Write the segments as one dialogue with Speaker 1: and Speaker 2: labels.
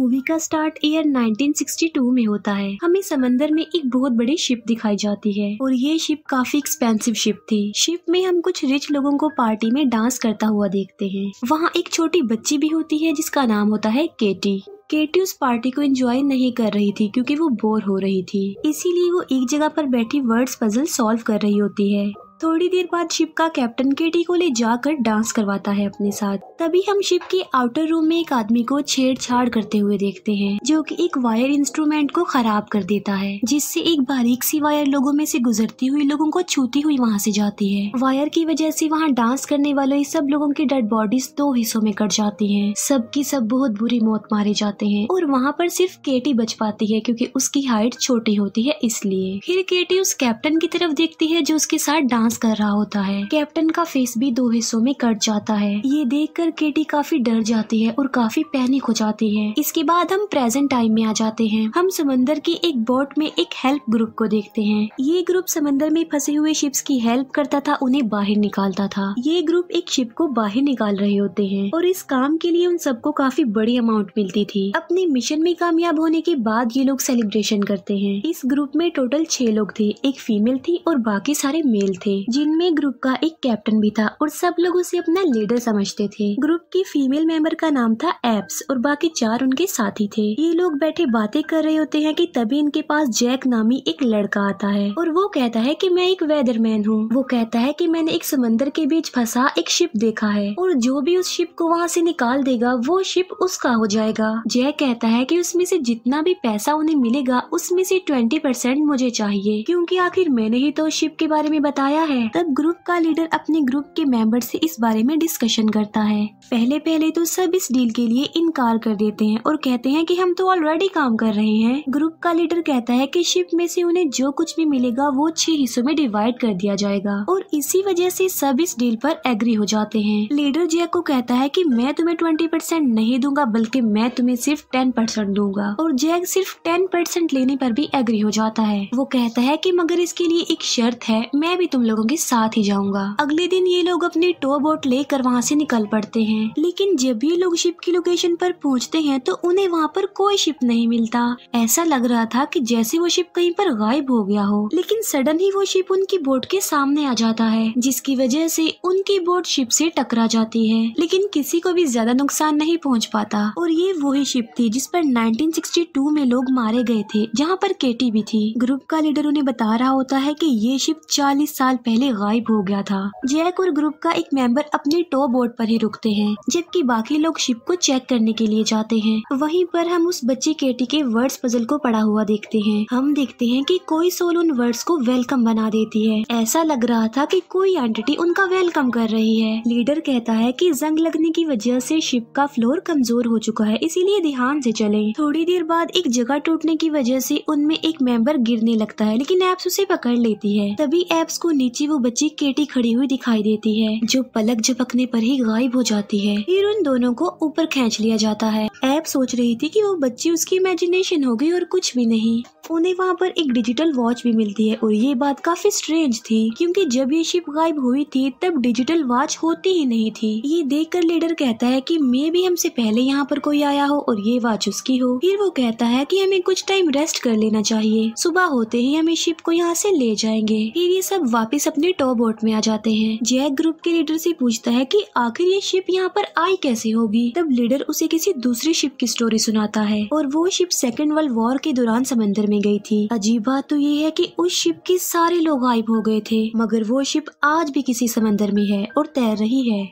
Speaker 1: Movie का start year 1962 में होता है। हमें समंदर में एक बहुत बड़ी शिप दिखाई जाती है और ये शिप काफ़ी एक्सपेंसिव शिप थी। शिप में हम कुछ रिच लोगों को पार्टी में डांस करता हुआ देखते हैं। वहाँ एक छोटी बच्ची भी होती है जिसका नाम होता है केटी केटी उस पार्टी को एंजॉय नहीं कर रही थी क्योंकि वो बोर हो रही थी। इसीलिए वो एक जगह पर बैठी वर्ड्स पजल सॉल्व कर रही होती है। थोड़ी देर बाद शिप का कैप्टन केटी को ले जाकर डांस करवाता है अपने साथ। तभी हम शिप के आउटर रूम में एक आदमी को छेड़छाड़ करते हुए देखते हैं, जो कि एक वायर इंस्ट्रूमेंट को खराब कर देता है, जिससे एक बारीक सी वायर लोगों में से गुजरती हुई लोगों को छूती हुई वहाँ से जाती है। वायर की वजह से वहाँ डांस करने वाले सब लोगों की डेड बॉडीज दो हिस्सों में कट जाती है। सबकी सब बहुत बुरी मौत मारे जाते हैं और वहाँ पर सिर्फ़ केटी बच पाती है, क्योंकि उसकी हाइट छोटी होती है इसलिए। फिर केटी उस कैप्टन की तरफ़ देखती है, जो उसके साथ डांस डांस कर रहा होता है। कैप्टन का फेस भी दो हिस्सों में कट जाता है। ये देख कर केटी काफ़ी डर जाती है और काफ़ी पैनिक हो जाती है। इसके बाद हम प्रेजेंट टाइम में आ जाते हैं। हम समंदर की एक बोट में एक हेल्प ग्रुप को देखते हैं। ये ग्रुप समंदर में फंसे हुए शिप्स की हेल्प करता था, उन्हें बाहर निकालता था। ये ग्रुप एक शिप को बाहर निकाल रहे होते हैं और इस काम के लिए उन सबको काफ़ी बड़ी अमाउंट मिलती थी। अपने मिशन में कामयाब होने के बाद ये लोग सेलिब्रेशन करते हैं। इस ग्रुप में टोटल छह लोग थे, एक फीमेल थी और बाकी सारे मेल थे। जिनमें ग्रुप का एक कैप्टन भी था और सब लोग उसे अपना लीडर समझते थे। ग्रुप की फीमेल मेंबर का नाम था एप्स और बाकी चार उनके साथी थे। ये लोग बैठे बातें कर रहे होते हैं कि तभी इनके पास जैक नामी एक लड़का आता है और वो कहता है कि मैं एक वेदरमैन हूँ। वो कहता है कि मैंने एक समंदर के बीच फंसा एक शिप देखा है और जो भी उस शिप को वहाँ से निकाल देगा, वो शिप उसका हो जाएगा। जैक कहता है कि उसमें से जितना भी पैसा उन्हें मिलेगा, उसमें से ट्वेंटी परसेंट मुझे चाहिए। क्योंकि आखिर मैंने ही तो शिप के बारे में बताया है। तब ग्रुप का लीडर अपने ग्रुप के मेंबर से इस बारे में डिस्कशन करता है। पहले पहले तो सब इस डील के लिए इनकार कर देते हैं और कहते हैं कि हम तो ऑलरेडी काम कर रहे हैं। ग्रुप का लीडर कहता है कि शिप में से उन्हें जो कुछ भी मिलेगा, वो छह हिस्सों में डिवाइड कर दिया जाएगा। और इसी वजह से सब इस डील पर एग्री हो जाते हैं। लीडर जैक को कहता है कि मैं तुम्हें ट्वेंटी परसेंट नहीं दूँगा, बल्कि मैं तुम्हें सिर्फ़ टेन परसेंट दूँगा। और जैक सिर्फ़ टेन परसेंट लेने पर भी एग्री हो जाता है। वो कहता है कि मगर इसके लिए एक शर्त है, मैं भी तुम लोगों के साथ ही जाऊँगा। अगले दिन ये लोग अपनी टो बोट लेकर वहाँ से निकल पड़ते हैं। लेकिन जब ये लोग शिप की लोकेशन पर पहुँचते हैं तो उन्हें वहाँ पर कोई शिप नहीं मिलता। ऐसा लग रहा था कि जैसे वो शिप कहीं पर गायब हो गया हो। लेकिन सडन ही वो शिप उनकी बोट के सामने आ जाता है, जिसकी वजह से उनकी बोट शिप से टकरा जाती है। लेकिन किसी को भी ज़्यादा नुकसान नहीं पहुँच पाता। और ये वही शिप थी जिस पर 1962 में लोग मारे गए थे, जहाँ पर केटी भी थी। ग्रुप का लीडर उन्हें बता रहा होता है कि ये शिप 40 साल पहले गायब हो गया था। जैक और ग्रुप का एक मेंबर अपने टो बोर्ड पर ही रुकते हैं, जबकि बाकी लोग शिप को चेक करने के लिए जाते हैं। वहीं पर हम उस बच्ची केटी के वर्ड्स पजल को पड़ा हुआ देखते हैं। हम देखते हैं कि कोई सोल उन वर्ड्स को वेलकम बना देती है। ऐसा लग रहा था कि कोई एंटिटी उनका वेलकम कर रही है। लीडर कहता है कि जंग लगने की वजह से शिप का फ्लोर कमज़ोर हो चुका है, इसीलिए ध्यान से चले। थोड़ी देर बाद एक जगह टूटने की वजह से उनमें एक मेंबर गिरने लगता है, लेकिन एप्स उसे पकड़ लेती है। तभी एप्स को नीचे वो बच्ची केटी खड़ी हुई दिखाई देती है, जो पलक झपकने पर ही गायब हो जाती है। फिर उन दोनों को ऊपर खींच लिया जाता है। ऐप सोच रही थी कि वो बच्ची उसकी इमेजिनेशन हो गई और कुछ भी नहीं। उन्हें वहाँ पर एक डिजिटल वॉच भी मिलती है और ये बात काफ़ी स्ट्रेंज थी, क्योंकि जब ये शिप गायब हुई थी, तब डिजिटल वॉच होती ही नहीं थी। ये देखकर लीडर कहता है कि मे भी हमसे पहले यहाँ पर कोई आया हो और ये वॉच उसकी हो। फिर वो कहता है कि हमें कुछ टाइम रेस्ट कर लेना चाहिए। सुबह होते ही हमें शिप को यहाँ से ले जाएँगे। फिर ये सब वापस अपने टॉप बोट में आ जाते हैं। जैक ग्रुप के लीडर से पूछता है कि आखिर ये शिप यहाँ पर आई कैसे होगी? तब लीडर उसे किसी दूसरी शिप की स्टोरी सुनाता है और वो शिप सेकेंड वर्ल्ड वॉर के दौरान समंदर में गई थी। अजीब बात तो ये है कि उस शिप के सारे लोग गायब हो गए थे, मगर वो शिप आज भी किसी समंदर में है और तैर रही है।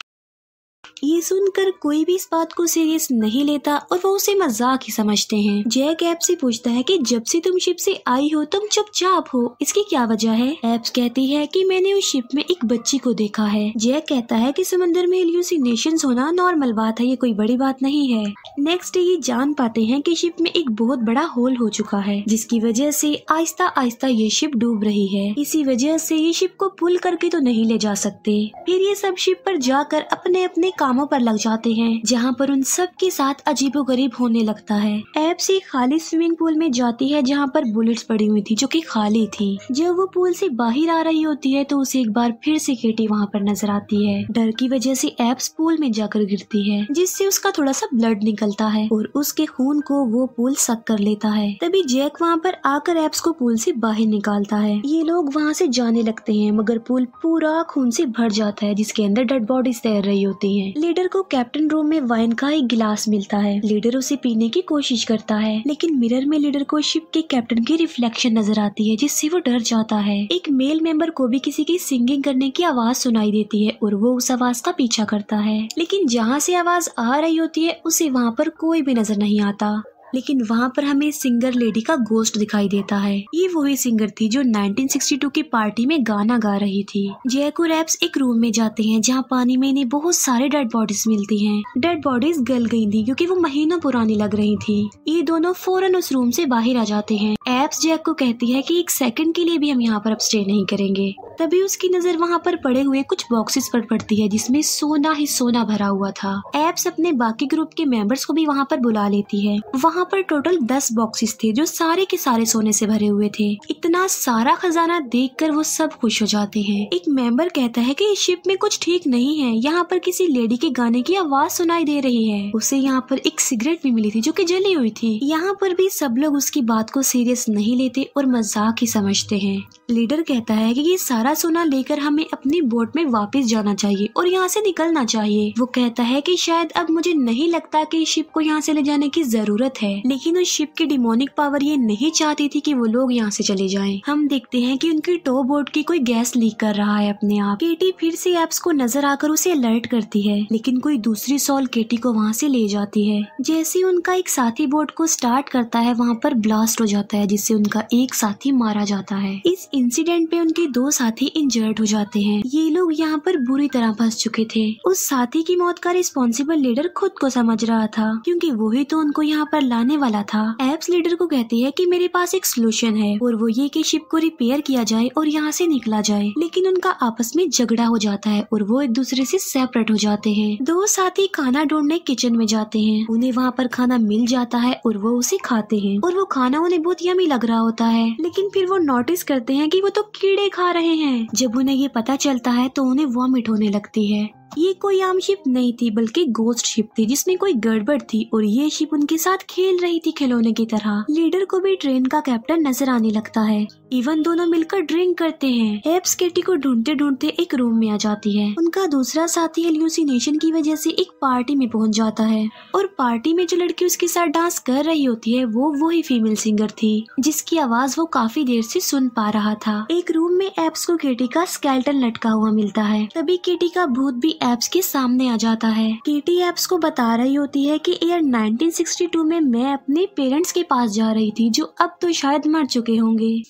Speaker 1: ये सुनकर कोई भी इस बात को सीरियस नहीं लेता और वो उसे मज़ाक ही समझते हैं। जैक ऐप से पूछता है कि जब से तुम शिप से आई हो, तुम चुपचाप हो। इसकी क्या वजह है? एप्स कहती है कि मैंने उस शिप में एक बच्ची को देखा है। जैक कहता है कि समंदर में एल्यूसिनेशन होना नॉर्मल बात है, ये कोई बड़ी बात नहीं है। नेक्स्ट ये जान पाते हैं कि शिप में एक बहुत बड़ा होल हो चुका है, जिसकी वजह से आहिस्ता आहिस्ता ये शिप डूब रही है। इसी वजह से ये शिप को पुल करके तो नहीं ले जा सकते। फिर ये सब शिप पर जाकर अपने अपने काम पर लग जाते हैं, जहाँ पर उन सब के साथ अजीबो गरीब होने लगता है। एप्स एक खाली स्विमिंग पूल में जाती है, जहाँ पर बुलेट्स पड़ी हुई थी, जो कि खाली थी। जब वो पूल से बाहर आ रही होती है तो उसे एक बार फिर से केटी वहाँ पर नज़र आती है। डर की वजह से एप्स पूल में जाकर गिरती है, जिससे उसका थोड़ा सा ब्लड निकलता है, और उसके खून को वो पूल सक कर लेता है। तभी जैक वहाँ पर आकर एप्स को पूल से बाहर निकालता है। ये लोग वहाँ से जाने लगते हैं, मगर पूल पूरा खून से भर जाता है, जिसके अंदर डेड बॉडीज तैर रही होती हैं। लीडर को कैप्टन रूम में वाइन का एक गिलास मिलता है। लीडर उसे पीने की कोशिश करता है। लेकिन मिरर में लीडर को शिप के कैप्टन की रिफ्लेक्शन नज़र आती है, जिससे वो डर जाता है। एक मेल मेंबर को भी किसी की सिंगिंग करने की आवाज़ सुनाई देती है और वो उस आवाज़ का पीछा करता है। लेकिन जहाँ से आवाज़ आ रही होती है, उसे वहाँ पर कोई भी नज़र नहीं आता। लेकिन वहाँ पर हमें सिंगर लेडी का गोस्ट दिखाई देता है। ये वही सिंगर थी जो 1962 की पार्टी में गाना गा रही थी। जैक और एप्स एक रूम में जाते हैं जहाँ पानी में इन्हें बहुत सारे डेड बॉडीज मिलती हैं। डेड बॉडीज गल गई थी क्योंकि वो महीनों पुरानी लग रही थी। ये दोनों फ़ौरन उस रूम से बाहर आ जाते हैं। एप्स जैक को कहती है कि एक सेकंड के लिए भी हम यहाँ पर अब स्टे नहीं करेंगे। तभी उसकी नज़र वहाँ पर पड़े हुए कुछ बॉक्सेस पर पड़ती है जिसमें सोना ही सोना भरा हुआ था। एप्स अपने बाकी ग्रुप के मेंबर्स को भी वहाँ पर बुला लेती है। वहाँ पर टोटल दस बॉक्सेस थे जो सारे के सारे सोने से भरे हुए थे। इतना सारा खजाना देखकर वो सब खुश हो जाते हैं। एक मेंबर कहता है कि, इस शिप में कुछ ठीक नहीं है। यहाँ पर किसी लेडी के गाने की आवाज़ सुनाई दे रही है। उसे यहाँ पर एक सिगरेट भी मिली थी जो की जली हुई थी। यहाँ पर भी सब लोग उसकी बात को सीरियस नहीं लेते और मज़ाक ही समझते हैं। लीडर कहता है कि, ये सारा सोना लेकर हमें अपनी बोट में वापस जाना चाहिए और यहाँ से निकलना चाहिए। वो कहता है कि, शायद अब मुझे नहीं लगता कि शिप को यहाँ से ले जाने की ज़रूरत है। लेकिन उस शिप की डिमोनिक पावर ये नहीं चाहती थी कि वो लोग यहाँ से चले जाएँ। हम देखते हैं कि उनकी टो बोर्ड की कोई गैस लीक कर रहा है अपने आप। केटी फिर से एप्स को नज़र आकर उसे अलर्ट करती है। लेकिन कोई दूसरी सॉल केटी को वहाँ से ले जाती है। जैसे उनका एक साथी बोट को स्टार्ट करता है, वहाँ पर ब्लास्ट हो जाता है, जिससे उनका एक साथी मारा जाता है। इस इंसिडेंट पे उनके दो साथी इंजर्ड हो जाते हैं। ये लोग यहाँ पर बुरी तरह फंस चुके थे। उस साथी की मौत का रिस्पॉन्सिबल लीडर खुद को समझ रहा था, क्योंकि वही तो उनको यहाँ पर लाने वाला था। एप्स लीडर को कहती है कि मेरे पास एक सोल्यूशन है और वो ये कि शिप को रिपेयर किया जाए और यहाँ से निकला जाए। लेकिन उनका आपस में झगड़ा हो जाता है और वो एक दूसरे से सेपरेट हो जाते हैं। दो साथी खाना ढूँढने किचन में जाते हैं। उन्हें वहाँ पर खाना मिल जाता है और वो उसे खाते हैं। और वो खाना उन्हें बहुत यमी लग रहा होता है। लेकिन फिर वो नोटिस करते हैं कि वो तो कीड़े खा रहे हैं। जब उन्हें ये पता चलता है तो उन्हें वॉमिट होने लगती है। ये कोई आम शिप नहीं थी, बल्कि गोस्ट शिप थी, जिसमें कोई गड़बड़ थी और ये शिप उनके साथ खेल रही थी खिलौने की तरह। लीडर को भी ट्रेन का कैप्टन नज़र आने लगता है। इवन दोनों मिलकर ड्रिंक करते हैं। एप्स केटी को ढूंढते ढूंढते एक रूम में आ जाती है। उनका दूसरा साथी एल्यूसिनेशन की वजह से एक पार्टी में पहुँच जाता है। और पार्टी में जो लड़की उसके साथ डांस कर रही होती है, वो वही फीमेल सिंगर थी, जिसकी आवाज़ वो काफ़ी देर से सुन पा रहा था। एक रूम में एप्स को केटी का स्केल्टन लटका हुआ मिलता है। तभी केटी का भूत भी एप्स के सामने आ जाता है। केटी एप्स को बता रही होती है कि ईयर 1962 में मैं अपने पेरेंट्स के पास जा रही थी, जो अब तो शायद मर चुके होंगे।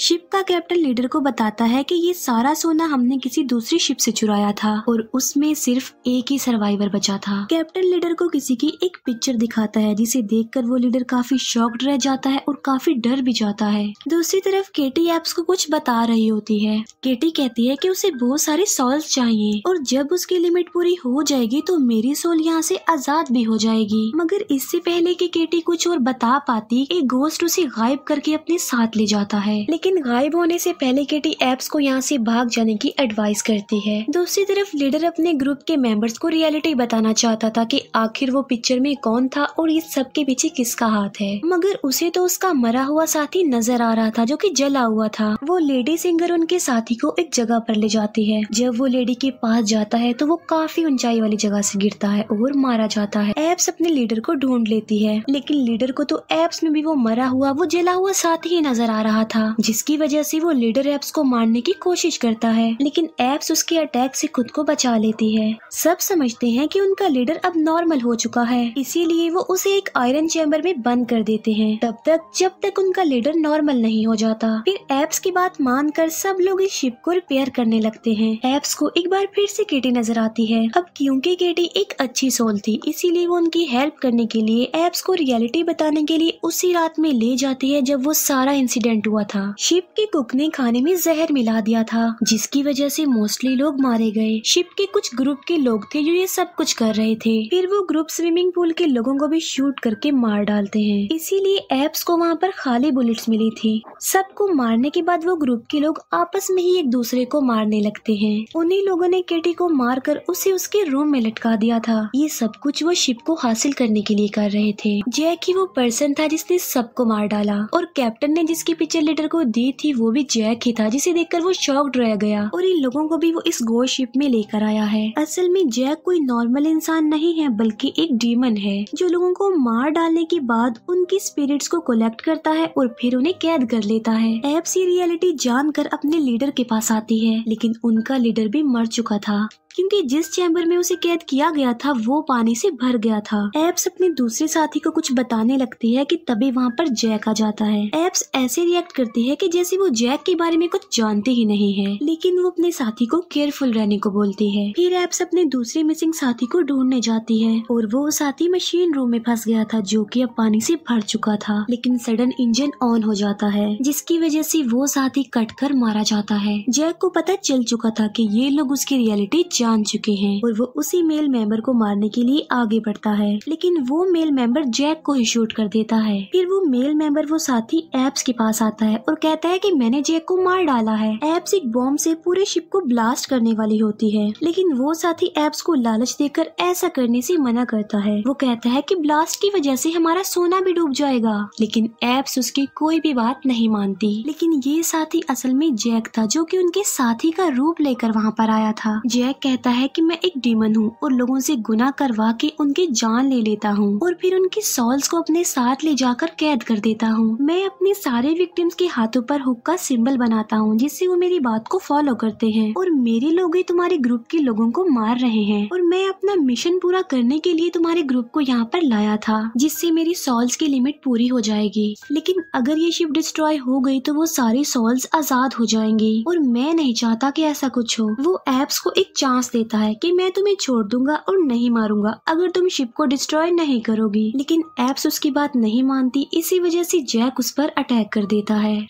Speaker 1: शिप का कैप्टन लीडर को बताता है कि ये सारा सोना हमने किसी दूसरी शिप से चुराया था और उसमें सिर्फ़ एक ही सर्वाइवर बचा था। कैप्टन लीडर को किसी की एक पिक्चर दिखाता है, जिसे देखकर वो लीडर काफ़ी शॉक्ड रह जाता है और काफ़ी डर भी जाता है। दूसरी तरफ़ केटी एप्स को कुछ बता रही होती है। केटी कहती है की उसे बहुत सारे सॉल्स चाहिए और जब उसकी लिमिट पूरी हो जाएगी तो मेरी सोल यहाँ से आज़ाद भी हो जाएगी। मगर इससे पहले की केटी कुछ और बता पाती, एक गोस्ट उसे गायब करके अपने साथ ले जाता है। लेकिन लेकिन गायब होने से पहले केटी एप्स को यहाँ से भाग जाने की एडवाइस करती है। दूसरी तरफ़ लीडर अपने ग्रुप के मेंबर्स को रियलिटी बताना चाहता था कि आखिर वो पिक्चर में कौन था और इस सब के पीछे किसका हाथ है। मगर उसे तो उसका मरा हुआ साथी नज़र आ रहा था जो की जला हुआ था। वो लेडी सिंगर उनके साथी को एक जगह पर ले जाती है। जब वो लेडी के पास जाता है तो वो काफ़ी ऊंचाई वाली जगह से गिरता है और मारा जाता है। एप्स अपने लीडर को ढूंढ लेती है, लेकिन लीडर को तो एप्स में भी वो मरा हुआ, वो जला हुआ साथी ही नज़र आ रहा था जिसकी वजह से वो लीडर एप्स को मारने की कोशिश करता है, लेकिन एप्स उसके अटैक से खुद को बचा लेती है। सब समझते हैं कि उनका लीडर अब नॉर्मल हो चुका है, इसीलिए वो उसे एक आयरन चैम्बर में बंद कर देते हैं। तब तक, जब तक उनका लीडर नॉर्मल नहीं हो जाता, फिर एप्स की बात मानकर सब लोग इस शिप को रिपेयर करने लगते हैं। एप्स को एक बार फिर से केटी नज़र आती है। अब क्योंकि केटी एक अच्छी सोल थी, इसीलिए वो उनकी हेल्प करने के लिए एप्स को रियलिटी बताने के लिए उसी रात में ले जाती है जब वो सारा इंसिडेंट हुआ था। शिप के कुक ने खाने में जहर मिला दिया था, जिसकी वजह से मोस्टली लोग मारे गए। शिप के कुछ ग्रुप के लोग थे जो ये सब कुछ कर रहे थे। फिर वो ग्रुप स्विमिंग पूल के लोगों को भी शूट करके मार डालते हैं। इसीलिए एप्स को वहाँ पर खाली बुलेट्स मिली थी। सबको मारने के बाद वो ग्रुप के लोग आपस में ही एक दूसरे को मारने लगते हैं। उन्हीं लोगों ने केटी को मार कर उसे उसके रूम में लटका दिया था। ये सब कुछ वो शिप को हासिल करने के लिए कर रहे थे। जैक ही वो पर्सन था जिसने सबको मार डाला। और कैप्टन ने जिसकी पिक्चर लेटर को दी थी, वो भी जैक ही था, जिसे देखकर वो शॉक्ड रह गया। और इन लोगों को भी वो इस गो शिप में लेकर आया है। असल में जैक कोई नॉर्मल इंसान नहीं है, बल्कि एक डीमन है, जो लोगों को मार डालने के बाद उनकी स्पिरिट्स को कलेक्ट करता है और फिर उन्हें कैद कर लेता है। एप्स ये रियलिटी जानकर अपने लीडर के पास आती है, लेकिन उनका लीडर भी मर चुका था। क्योंकि जिस चैम्बर में उसे कैद किया गया था, वो पानी से भर गया था। एप्स अपने दूसरे साथी को कुछ बताने लगती है कि तभी वहाँ पर जैक आ जाता है। एप्स ऐसे रिएक्ट करती है कि जैसे वो जैक के बारे में कुछ जानती ही नहीं है, लेकिन वो अपने साथी को केयरफुल रहने को बोलती है। फिर एप्स अपने दूसरे मिसिंग साथी को ढूँढने जाती है, और वो साथी मशीन रूम में फंस गया था, जो की अब पानी से भर चुका था। लेकिन सडन इंजन ऑन हो जाता है, जिसकी वजह से वो साथी कट कर मारा जाता है। जैक को पता चल चुका था कि ये लोग उसकी रियलिटी जान चुके हैं। और वो उसी मेल मेंबर को मारने के लिए आगे बढ़ता है। लेकिन वो मेल मेंबर जैक को ही शूट कर देता है। फिर वो मेल मेंबर वो साथी एप्स के पास आता है और कहता है कि मैंने जैक को मार डाला है। एप्स एक बॉम्ब से पूरे शिप को ब्लास्ट करने वाली होती है। लेकिन वो साथी एप्स को लालच देकर ऐसा करने से मना करता है। वो कहता है कि ब्लास्ट की वजह से हमारा सोना भी डूब जाएगा। लेकिन एप्स उसकी कोई भी बात नहीं मानती। लेकिन ये साथी असल में जैक था जो कि उनके साथी का रूप लेकर वहाँ पर आया था। जैक कहता है कि मैं एक डीमन हूँ और लोगों से गुना करवा के उनकी जान ले लेता हूँ और फिर उनकी सॉल्स को अपने साथ ले जाकर कैद कर देता हूँ। मैं अपने सारे विक्टिम्स के हाथों पर हुक का सिंबल बनाता हूँ, जिससे वो मेरी बात को फॉलो करते हैं और मेरे लोग ही तुम्हारे ग्रुप के लोगों को मार रहे हैं। और मैं अपना मिशन पूरा करने के लिए तुम्हारे ग्रुप को यहाँ पर लाया था, जिससे मेरी सॉल्स की लिमिट पूरी हो जाएगी। लेकिन अगर ये शिप डिस्ट्रॉय हो गई तो वो सारी सॉल्स आज़ाद हो जाएँगे। और मैं नहीं चाहता कि ऐसा कुछ हो। वो एप्स को एक चांस देता है कि मैं तुम्हें छोड़ दूँगा और नहीं मारूँगा, अगर तुम शिप को डिस्ट्रॉय नहीं करोगी। लेकिन एप्स उसकी बात नहीं मानती, इसी वजह से जैक उस पर अटैक कर देता है।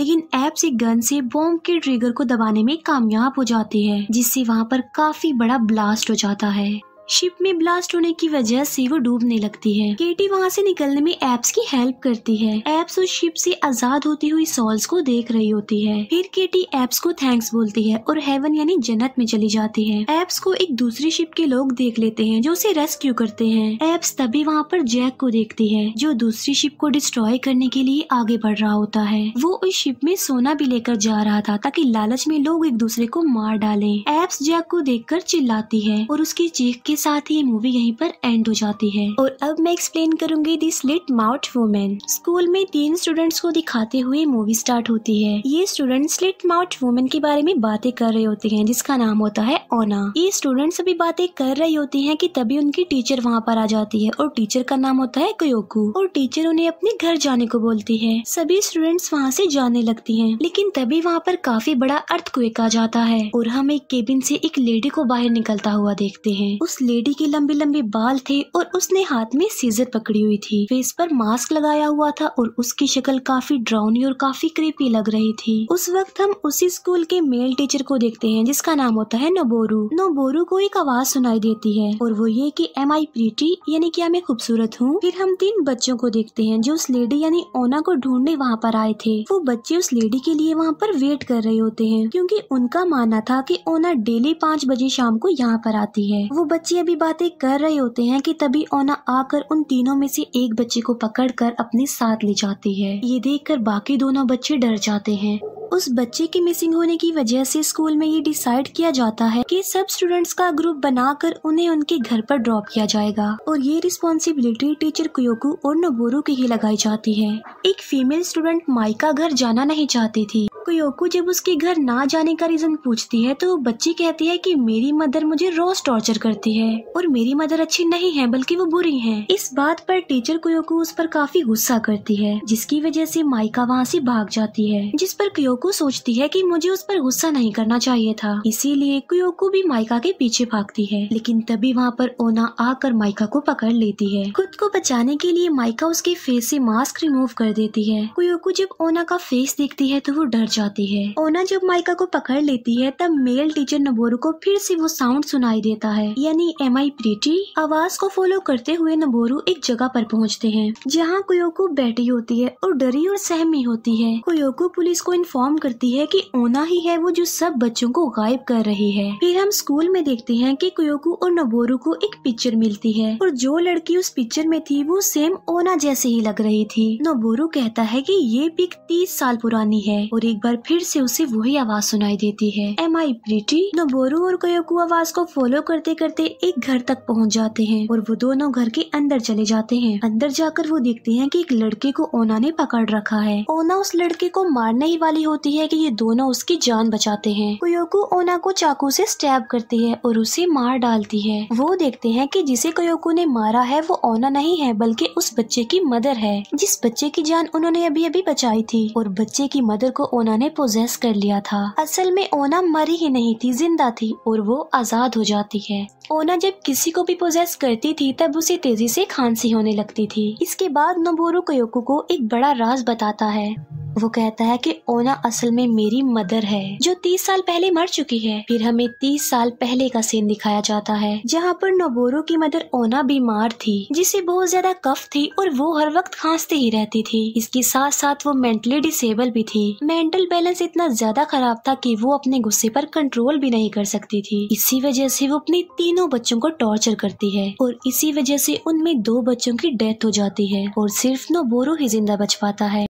Speaker 1: लेकिन एप्स एक गन से बॉम्ब के ट्रिगर को दबाने में कामयाब हो जाती है, जिससे वहाँ पर काफ़ी बड़ा ब्लास्ट हो जाता है। शिप में ब्लास्ट होने की वजह से वो डूबने लगती है। केटी वहाँ से निकलने में एप्स की हेल्प करती है। एप्स उस शिप से आज़ाद होती हुई सॉल्स को देख रही होती है। फिर केटी एप्स को थैंक्स बोलती है और हेवन यानी जन्नत में चली जाती है। एप्स को एक दूसरी शिप के लोग देख लेते हैं जो उसे रेस्क्यू करते हैं। एप्स तभी वहाँ पर जैक को देखती है जो दूसरी शिप को डिस्ट्रॉय करने के लिए आगे बढ़ रहा होता है। वो उस शिप में सोना भी लेकर जा रहा था ताकि लालच में लोग एक दूसरे को मार डाले। एप्स जैक को देखकर चिल्लाती है और उसकी चीख के साथ ही मूवी यहीं पर एंड हो जाती है। और अब मैं एक्सप्लेन करूँगी the slit mouth women school में तीन स्टूडेंट्स को दिखाते हुए मूवी स्टार्ट होती है। ये स्टूडेंट स्लिट माउथ वुमेन के बारे में बातें कर रहे होते हैं, जिसका नाम होता है ओना ये स्टूडेंट्स अभी बातें कर रही होती है की तभी उनकी टीचर वहाँ पर आ जाती है और टीचर का नाम होता है कोयोकू और टीचर उन्हें अपने घर जाने को बोलती है। सभी स्टूडेंट्स वहाँ से जाने लगती हैं, लेकिन तभी वहाँ पर काफ़ी बड़ा अर्थ आ जाता है। और हम एक केबिन से एक लेडी को बाहर निकलता हुआ देखते हैं। उस लेडी के लंबे लंबे बाल थे और उसने हाथ में सीजर पकड़ी हुई थी। फेस पर मास्क लगाया हुआ था और उसकी शक्ल काफ़ी ड्राउनी और काफ़ी क्रीपी लग रही थी। उस वक्त हम उसी स्कूल के मेल टीचर को देखते हैं, जिसका नाम होता है नोबोरू। नोबोरू को एक आवाज़ सुनाई देती है और वो ये की एम आई प्रीटी यानी क्या मैं खूबसूरत हूँ। फिर हम तीन बच्चों को देखते हैं, जो उस लेडी यानी ओना को ढूँढने वहाँ पर आए थे। वो बच्चे उस लेडी के लिए वहाँ पर वेट कर रहे होते हैं, क्योंकि उनका मानना था कि ओना डेली पाँच बजे शाम को यहाँ पर आती है। वो बच्चे अभी बातें कर रहे होते हैं कि तभी ओना आकर उन तीनों में से एक बच्चे को पकड़कर अपने साथ ले जाती है। ये देखकर बाकी दोनों बच्चे डर जाते हैं। उस बच्चे के मिसिंग होने की वजह से स्कूल में ये डिसाइड किया जाता है कि सब स्टूडेंट्स का ग्रुप बनाकर उन्हें उनके घर पर ड्रॉप किया जाएगा। और ये रिस्पॉन्सिबिलिटी टीचर कुयोकू और नोबोरू की ही लगाई जाती है। एक फीमेल स्टूडेंट माइका घर जाना नहीं चाहती थी। कोयोकू जब उसके घर ना जाने का रीजन पूछती है तो बच्ची कहती है कि मेरी मदर मुझे रोज टॉर्चर करती है और मेरी मदर अच्छी नहीं है, बल्कि वो बुरी है। इस बात पर टीचर कोयोकू उस पर काफ़ी गुस्सा करती है, जिसकी वजह से माइका वहाँ से भाग जाती है, जिस पर कोयोकू सोचती है कि मुझे उस पर गुस्सा नहीं करना चाहिए था। इसीलिए कोयोकू भी माइका के पीछे भागती है, लेकिन तभी वहाँ पर ओना आकर माइका को पकड़ लेती है। खुद को बचाने के लिए माइका उसके फेस से मास्क रिमूव कर देती है। कोयोकू जब ओना का फेस देखती है तो वो डर जाती है। ओना जब माइका को पकड़ लेती है, तब मेल टीचर नबोरू को फिर से वो साउंड सुनाई देता है। यानी एम आई प्रीटी आवाज़ को फॉलो करते हुए नबोरू एक जगह पर पहुँचते हैं, जहाँ कोयोको बैठी होती है और डरी और सहमी होती है। कोयोको पुलिस को इन्फॉर्म करती है की ओना ही है वो जो सब बच्चों को गायब कर रही है। फिर हम स्कूल में देखते हैं की कोयोको और नबोरू को एक पिक्चर मिलती है, और जो लड़की उस पिक्चर में थी वो सेम ओना जैसे ही लग रही थी। नबोरू कहता है की ये पिक तीस साल पुरानी है, और एक बार फिर से उसे वही आवाज़ सुनाई देती है। एम आई प्रीटी नबोरू और कोयोको आवाज़ को फॉलो करते करते एक घर तक पहुँच जाते हैं और वो दोनों घर के अंदर चले जाते हैं। अंदर जाकर वो देखते हैं कि एक लड़के को ओना ने पकड़ रखा है। ओना उस लड़के को मारने ही वाली होती है कि ये दोनों उसकी जान बचाते हैं। कोयोको ओना को चाकू से स्टैब करती है और उसे मार डालती है। वो देखते हैं कि जिसे कोयोको ने मारा है, वो ओना नहीं है, बल्कि उस बच्चे की मदर है। जिस बच्चे की जान उन्होंने अभी अभी बचाई थी और बच्चे की मदर को ओना ने पोजेस कर लिया था। असल में ओना मरी ही नहीं थी, ज़िंदा थी और वो आज़ाद हो जाती है। ओना जब किसी को भी पोजेस करती थी, तब उसे तेज़ी से खांसी होने लगती थी। इसके बाद नोबोरू कोयोको को एक बड़ा राज बताता है। वो कहता है कि ओना असल में मेरी मदर है, जो तीस साल पहले मर चुकी है। फिर हमें तीस साल पहले का सीन दिखाया जाता है, जहाँ पर नोबोरो की मदर ओना बीमार थी, जिसे बहुत ज़्यादा कफ थी और वो हर वक्त खांसते ही रहती थी। इसके साथ साथ वो मेंटली डिसेबल भी थी। मेंटल बैलेंस इतना ज़्यादा खराब था कि वो अपने गुस्से पर कंट्रोल भी नहीं कर सकती थी। इसी वजह से वो अपने तीनों बच्चों को टॉर्चर करती है और इसी वजह से उनमें दो बच्चों की डेथ हो जाती है और सिर्फ़ नोबोरो ही ज़िंदा बच पाता है।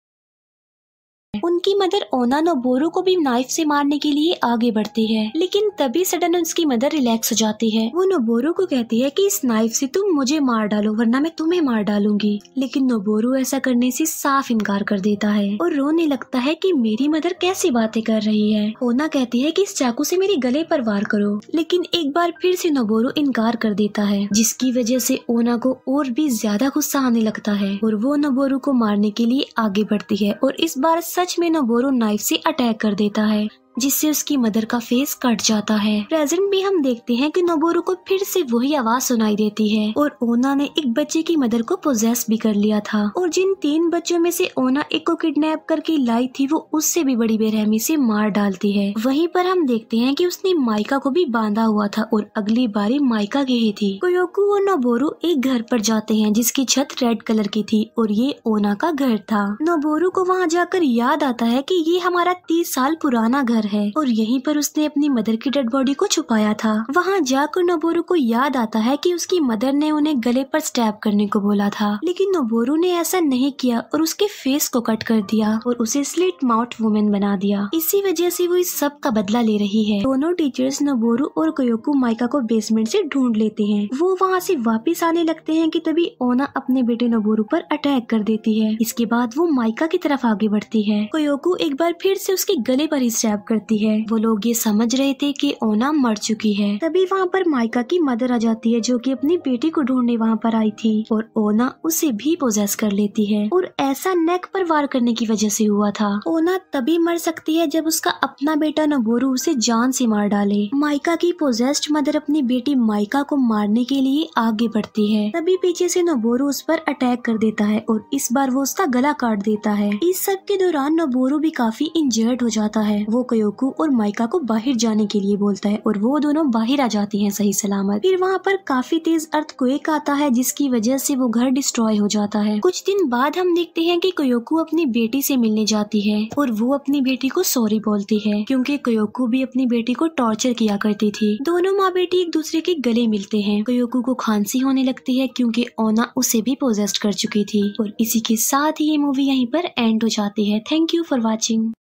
Speaker 1: उनकी मदर ओना नोबोरो को भी नाइफ से मारने के लिए आगे बढ़ती है। लेकिन तभी सडन उसकी मदर रिलैक्स हो जाती है। वो नोबोरो को कहती है कि इस नाइफ से तुम मुझे मार डालो, वरना मैं तुम्हें मार डालूँगी। लेकिन नोबोरो ऐसा करने से साफ़ इनकार कर देता है और रोने लगता है कि मेरी मदर कैसी बातें कर रही है। ओना कहती है कि इस चाकू से मेरे गले पर वार करो। लेकिन एक बार फिर से नोबोरो इनकार कर देता है, जिसकी वजह से ओना को और भी ज़्यादा गुस्सा आने लगता है और वो नोबोरो को मारने के लिए आगे बढ़ती है और इस बार सच में नोबोरो नाइफ से अटैक कर देता है। जिससे उसकी मदर का फेस कट जाता है। प्रेजेंट में हम देखते हैं कि नोबोरू को फिर से वही आवाज़ सुनाई देती है और ओना ने एक बच्चे की मदर को पोजेस भी कर लिया था। और जिन तीन बच्चों में से ओना एक को किडनैप करके लाई थी, वो उससे भी बड़ी बेरहमी से मार डालती है। वहीं पर हम देखते हैं कि उसने माइका को भी बांधा हुआ था और अगली बारी माइका की ही थी। कोयोकू और नोबोरू एक घर पर जाते हैं, जिसकी छत रेड कलर की थी और ये ओना का घर था। नोबोरू को वहाँ जाकर याद आता है कि ये हमारा तीस साल पुराना घर है। और यहीं पर उसने अपनी मदर की डेड बॉडी को छुपाया था। वहाँ जाकर नोबोरू को याद आता है कि उसकी मदर ने उन्हें गले पर स्टैब करने को बोला था। लेकिन नोबोरू ने ऐसा नहीं किया और उसके फेस को कट कर दिया और उसे स्लिट माउथ वुमेन बना दिया। इसी वजह से वो इस सब का बदला ले रही है। दोनों टीचर्स नोबोरू और कोयोकू माइका को बेसमेंट से ढूंढ लेते हैं। वो वहाँ से वापिस आने लगते हैं कि तभी ओना अपने बेटे नोबोरू पर अटैक कर देती है। इसके बाद वो माइका की तरफ़ आगे बढ़ती है। कोयोकू एक बार फिर से उसके गले पर ही स्टैब करती है। वो लोग ये समझ रहे थे कि ओना मर चुकी है। तभी वहाँ पर माइका की मदर आ जाती है, जो कि अपनी बेटी को ढूँढने वहाँ पर आई थी और ओना उसे भी पोजेस कर लेती है। और ऐसा नेक पर वार करने की वजह से हुआ था। ओना तभी मर सकती है जब उसका अपना बेटा नबोरू उसे जान से मार डाले। माइका की पोजेस्ड मदर अपनी बेटी माइका को मारने के लिए आगे बढ़ती है। तभी पीछे से नबोरू उस पर अटैक कर देता है और इस बार वो उसका गला काट देता है। इस सब के दौरान नबोरू भी काफ़ी इंजर्ड हो जाता है। वो कयोकू और माइका को बाहर जाने के लिए बोलता है और वो दोनों बाहर आ जाती हैं, सही सलामत। फिर वहाँ पर काफ़ी तेज अर्थ आता है, जिसकी वजह से वो घर डिस्ट्रॉय हो जाता है। कुछ दिन बाद हम देखते हैं कि कोयोकू अपनी बेटी से मिलने जाती है और वो अपनी बेटी को सॉरी बोलती है, क्योंकि कोयोकू भी अपनी बेटी को टॉर्चर किया करती थी। दोनों माँ बेटी एक दूसरे के गले मिलते हैं। कोयोकू को खांसी होने लगती है, क्योंकि ओना उसे भी पोजेस्ट कर चुकी थी। और इसी के साथ ही ये मूवी यहीं पर एंड हो जाती है। Thank you for watching